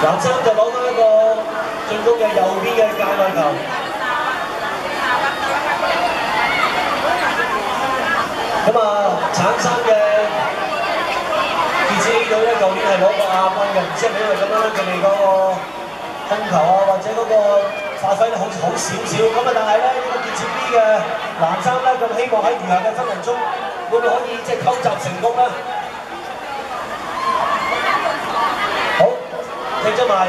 蓝衫就攞翻一个进攻嘅右边嘅界外球，咁啊，橙衫嘅杰士呢队咧，旧年系攞过亚军嘅，唔知系咪因为咁样咧，佢哋个控球啊，或者嗰个发挥都好好少少，咁啊，但系咧呢个杰士 B 嘅蓝衫咧，咁希望喺余下嘅分轮中，会唔会可以即系收集成功咧？干嘛？